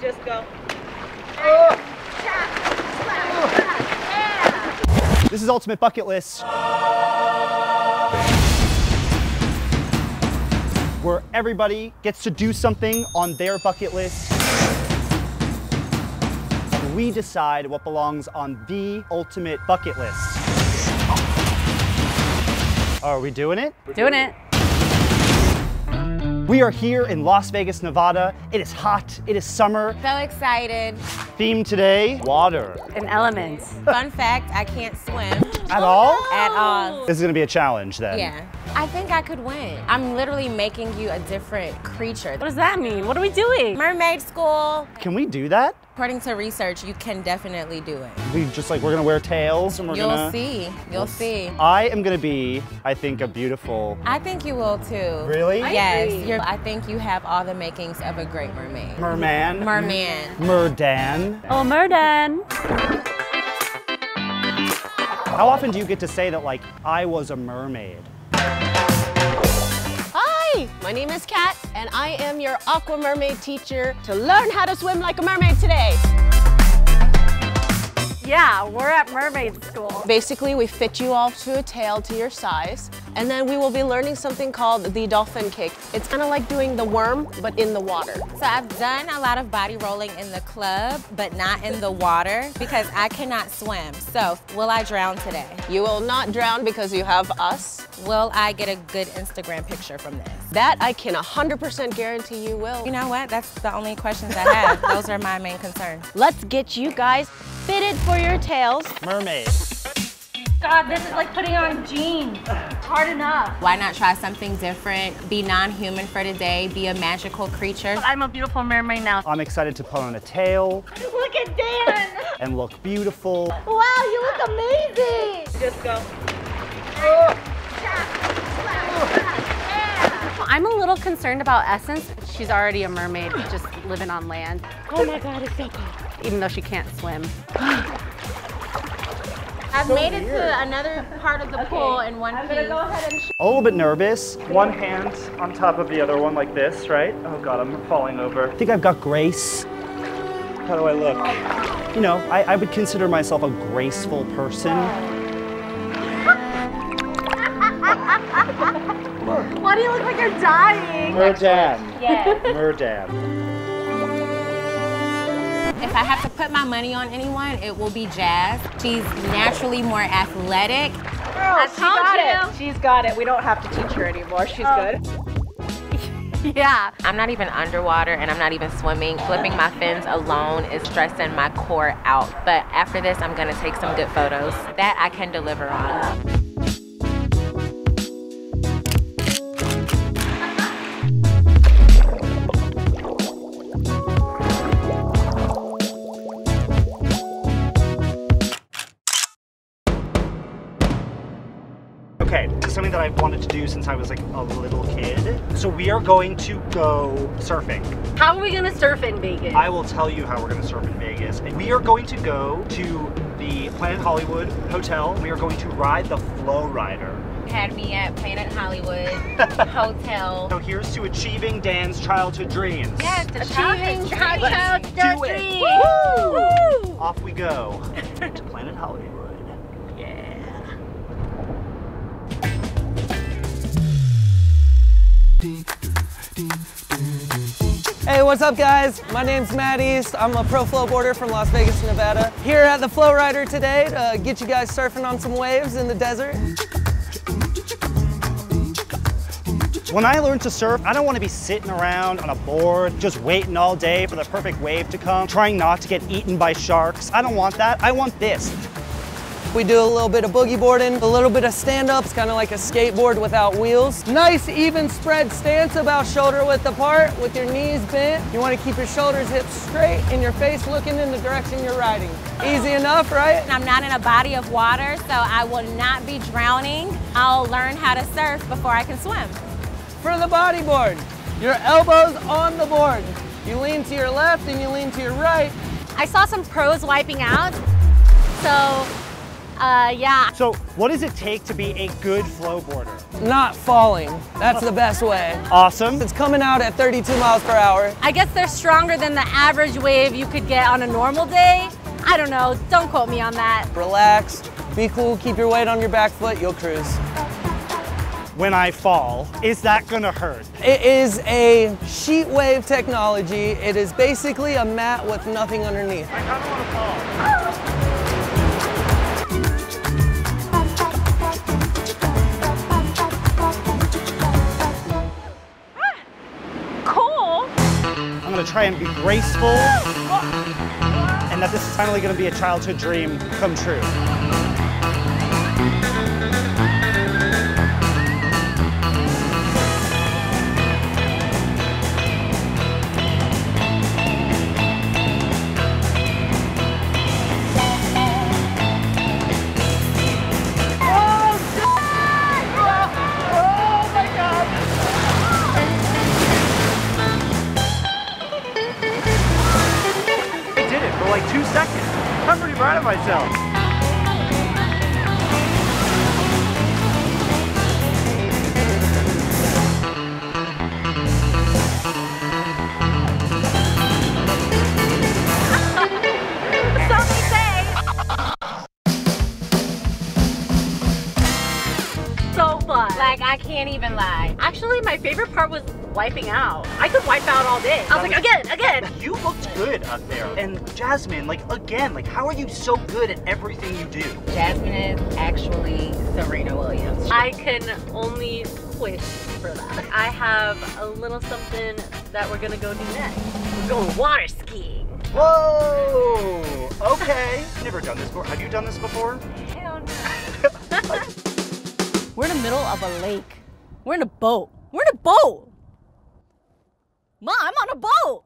Just go. This is Ultimate Bucket List. Where everybody gets to do something on their bucket list. And we decide what belongs on the ultimate bucket list. Are we doing it? We're doing it. We are here in Las Vegas, Nevada. It is hot, it is summer. So excited. Theme today, water. An element. Fun fact, I can't swim At all? at all. This is gonna be a challenge then. Yeah. I think I could win. I'm literally making you a different creature. What does that mean? What are we doing? Mermaid school. Can we do that? According to research, you can definitely do it. We just like, we're gonna wear tails and we're You'll gonna. see. You'll see. I am gonna be, I think, a beautiful. I think you will too. Really? Yes. You're, I think you have all the makings of a great mermaid. Merman. Merman. Merdan. Oh, Merdan. How often do you get to say that, like, I was a mermaid? Hi, my name is Kat, and I am your Aqua Mermaid teacher to learn how to swim like a mermaid today. Yeah, we're at mermaid school. Basically, we fit you all to a tail to your size, and then we will be learning something called the dolphin kick. It's kind of like doing the worm, but in the water. So I've done a lot of body rolling in the club, but not in the water because I cannot swim. So will I drown today? You will not drown because you have us. Will I get a good Instagram picture from this? That I can 100% guarantee you will. You know what? That's the only questions I have. Those are my main concerns. Let's get you guys fitted for your tails. Mermaid. God, this is like putting on jeans. It's hard enough. Why not try something different? Be non-human for today. Be a magical creature. I'm a beautiful mermaid now. I'm excited to put on a tail Look at Dan. and look beautiful. wow, you look amazing. Just go. I'm a little concerned about Essence. She's already a mermaid, just living on land. Oh my God, it's so cold. Even though she can't swim. I've made it to another part of the pool in one I'm piece. A little bit nervous. One hand on top of the other one like this, right? Oh God, I'm falling over. I think I've got grace. How do I look? You know, I, I would consider myself a graceful person. Why do you look like you're dying? Merdan. Yes. Merdan. If I have to put my money on anyone, it will be Jazz. She's naturally more athletic. Girl, I She got told it. She's got it. We don't have to teach her anymore. She's oh. good. Yeah. I'm not even underwater and I'm not even swimming. Flipping my fins alone is stressing my core out. But after this, I'm gonna take some good photos. That I can deliver on. Do since I was like a little kid. So we are going to go surfing. How are we gonna surf in Vegas? I will tell you how we're going to surf in Vegas. We are going to go to the Planet Hollywood Hotel. We are going to ride the FlowRider. Had me at Planet Hollywood Hotel. So here's to achieving Dan's childhood dreams. Yes, the Achieving childhood childhood do it. dreams. Woo! Off we go to Planet Hollywood. What's up guys? My name's Matt East. I'm a pro flowboarder from Las Vegas, Nevada. Here at the FlowRider today to get you guys surfing on some waves in the desert. When I learn to surf, I don't want to be sitting around on a board just waiting all day for the perfect wave to come, trying not to get eaten by sharks. I don't want that. I want this. We do a little bit of boogie boarding, a little bit of stand-ups, kind of like a skateboard without wheels. Nice even spread stance about shoulder width apart with your knees bent. You want to keep your shoulders hips straight and your face looking in the direction you're riding. Easy enough, right? I'm not in a body of water, so I will not be drowning. I'll learn how to surf before I can swim. For the bodyboard, your elbows on the board. You lean to your left and you lean to your right. I saw some pros wiping out, so Uh, yeah. So what does it take to be a good flowboarder? Not falling. That's the best way. Awesome. It's coming out at 32 miles per hour. I guess they're stronger than the average wave you could get on a normal day. I don't know. Don't quote me on that. Relax, be cool, keep your weight on your back foot, you'll cruise. When I fall, is that gonna hurt? It is a sheet wave technology. It is basically a mat with nothing underneath. I kinda wanna fall. Try and be graceful and that this is finally gonna be a childhood dream come true. Seconds. I'm pretty proud of myself. Fun. Like, I can't even lie. Actually, my favorite part was wiping out. I could wipe out all day. I was like, again, again. You looked good up there. And Jasmine, like again, like how are you so good at everything you do? Jasmine is actually Serena Williams. I can only wish for that. I have a little something that we're gonna go do next. We're going water skiing. Whoa! Okay. Never done this before. Have you done this before? Hell no. We're in the middle of a lake. We're in a boat. We're in a boat. Mom, I'm on a boat.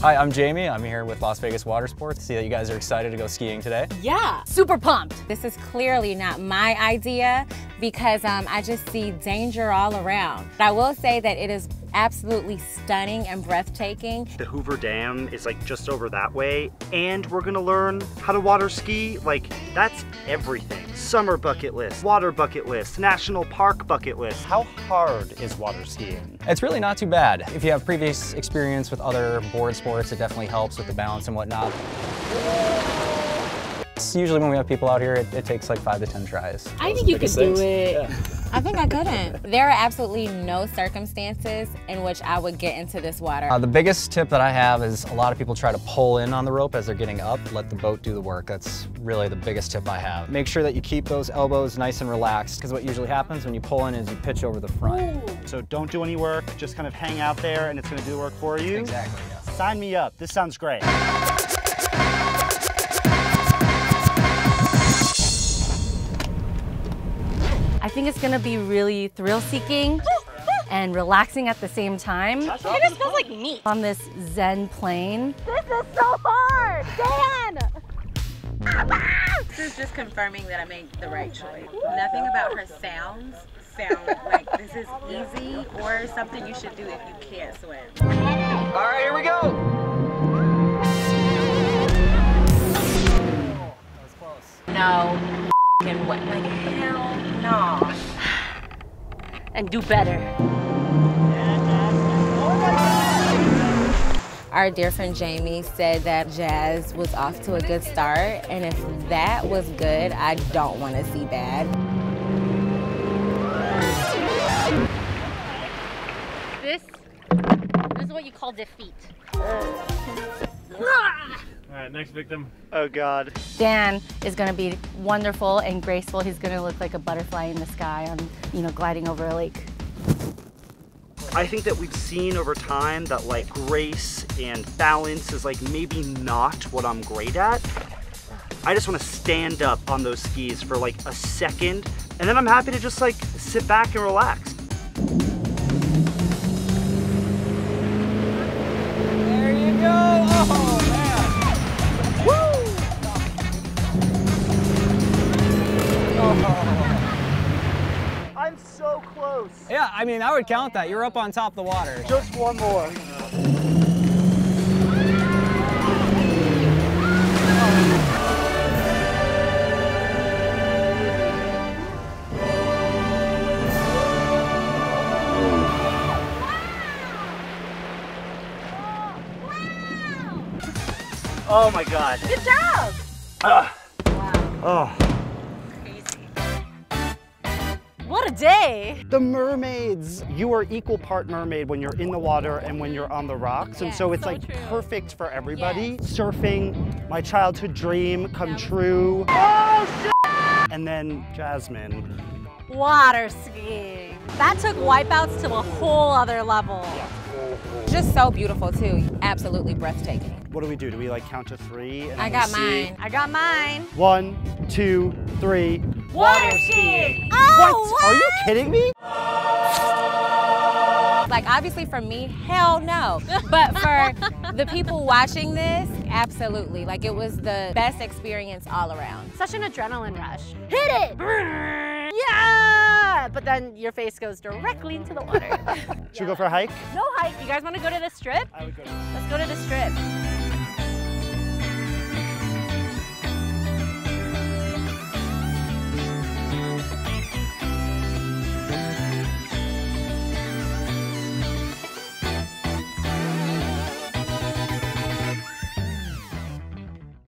Hi, I'm Jamie. I'm here with Las Vegas Water Sports. See that you guys are excited to go skiing today. Yeah, super pumped. This is clearly not my idea because um, I just see danger all around. But I will say that it is absolutely stunning and breathtaking. The Hoover Dam is like just over that way, and we're gonna learn how to water ski. Like, that's everything. Summer bucket list, water bucket list, national park bucket list. How hard is water skiing? It's really not too bad. If you have previous experience with other board sports, it definitely helps with the balance and whatnot. It's usually when we have people out here, it, it takes like five to 10 tries. I think you could do it. I think I couldn't. There are absolutely no circumstances in which I would get into this water. Uh, the biggest tip that I have is a lot of people try to pull in on the rope as they're getting up, let the boat do the work. That's really the biggest tip I have. Make sure that you keep those elbows nice and relaxed because what usually happens when you pull in is you pitch over the front. So don't do any work, just kind of hang out there and it's gonna do the work for you. Exactly, yeah. Sign me up. This sounds great. I think it's gonna be really thrill seeking and relaxing at the same time. It just feels like meat. On this Zen plane. This is so hard, Dan! This is just confirming that I made the right choice. Nothing about her sounds sound like this is easy or something you should do if you can't swim. All right, here we go. no f***ing way. Like, hell no. And do better. Our dear friend Jamie said that Jazz was off to a good start, and if that was good, I don't want to see bad. This, this is what you call defeat. All right, next victim. Oh God. Dan is gonna be wonderful and graceful. He's gonna look like a butterfly in the sky on, you know, gliding over a lake. I think that we've seen over time that like grace and balance is like maybe not what I'm great at. I just want to stand up on those skis for like a second and then I'm happy to just like sit back and relax. There you go. Oh, I mean, I would count that. You're up on top of the water. Just one more. Oh my god. Good job. Uh, wow. Oh. What a day. The mermaids. You are equal part mermaid when you're in the water and when you're on the rocks. And so it's so like true. perfect for everybody. Surfing, my childhood dream come true. Oh, shit! And then Jasmine. Water skiing. That took wipeouts to a whole other level. Just so beautiful too. Absolutely breathtaking. What do we do? Do we like count to three? and I got see? mine. I got mine. One, two, three. Water skiing. Oh, what? Are you kidding me? Like obviously for me, hell no. But for the people watching this, absolutely. Like it was the best experience all around. Such an adrenaline rush. Hit it! Yeah! But then your face goes directly into the water. Should we go for a hike? no hike. You guys want to go to the strip? I would go to Let's go to the strip.